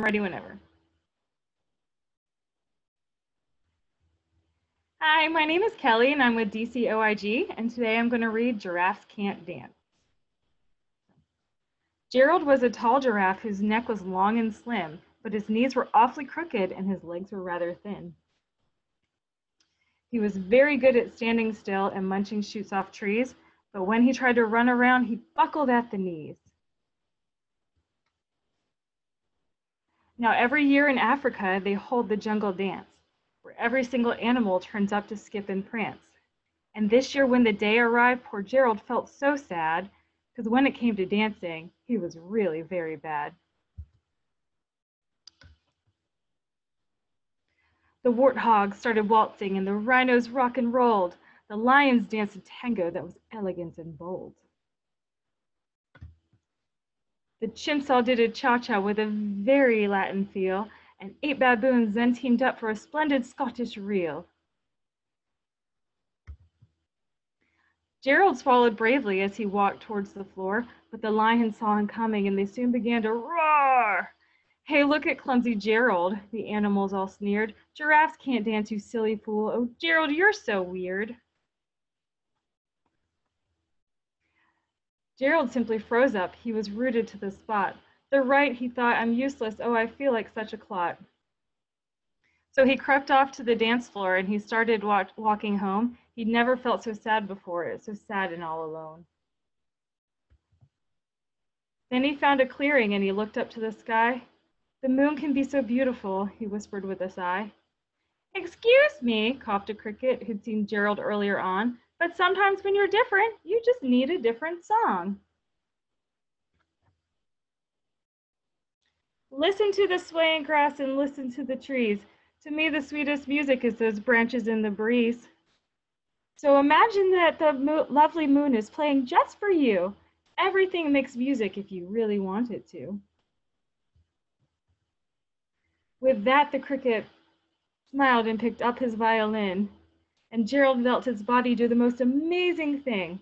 ready whenever. Hi, my name is Kelly and I'm with DCOIG and today I'm going to read Giraffes Can't Dance. Gerald was a tall giraffe whose neck was long and slim, but his knees were awfully crooked and his legs were rather thin. He was very good at standing still and munching shoots off trees, but when he tried to run around, he buckled at the knees. Now, every year in Africa, they hold the jungle dance, where every single animal turns up to skip and prance. And this year, when the day arrived, poor Gerald felt so sad, because when it came to dancing, he was really very bad. The warthogs started waltzing and the rhinos rock and rolled. The lions danced a tango that was elegant and bold. The chimps all did a cha-cha with a very Latin feel, and eight baboons then teamed up for a splendid Scottish reel. Gerald swallowed bravely as he walked towards the floor, but the lions saw him coming and they soon began to roar. Hey, look at clumsy Gerald, the animals all sneered. Giraffes can't dance, you silly fool. Oh, Gerald, you're so weird. Gerald simply froze up. He was rooted to the spot. They're right, he thought. I'm useless. Oh, I feel like such a clot. So he crept off to the dance floor and he started walk walking home. He'd never felt so sad before, so sad and all alone. Then he found a clearing and he looked up to the sky. The moon can be so beautiful, he whispered with a sigh. Excuse me, coughed a cricket who'd seen Gerald earlier on, but sometimes when you're different, you just need a different song. Listen to the swaying grass and listen to the trees. To me, the sweetest music is those branches in the breeze. So imagine that the mo lovely moon is playing just for you. Everything makes music if you really want it to. With that, the cricket smiled and picked up his violin, and Gerald felt his body do the most amazing thing.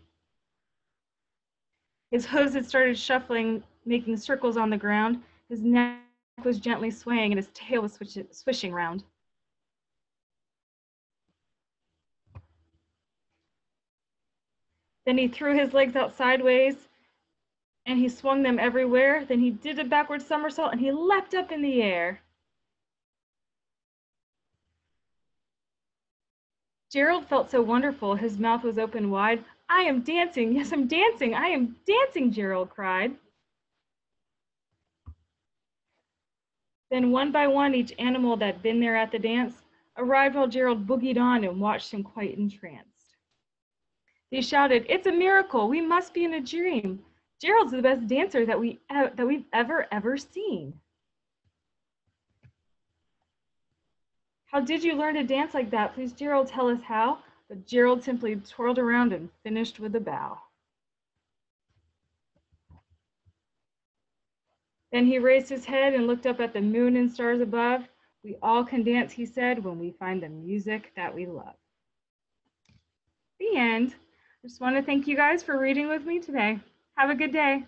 His hooves had started shuffling, making circles on the ground. His neck was gently swaying, and his tail was swish swishing round. Then he threw his legs out sideways, and he swung them everywhere. Then he did a backward somersault, and he leapt up in the air. Gerald felt so wonderful, his mouth was open wide. I am dancing, yes, I'm dancing, I am dancing, Gerald cried. Then one by one, each animal that'd been there at the dance arrived while Gerald boogied on and watched him quite entranced. They shouted, it's a miracle, we must be in a dream. Gerald's the best dancer that, we, that we've ever, ever seen. How did you learn to dance like that? Please, Gerald, tell us how. But Gerald simply twirled around and finished with a bow. Then he raised his head and looked up at the moon and stars above. We all can dance, he said, when we find the music that we love. The end. I just want to thank you guys for reading with me today. Have a good day.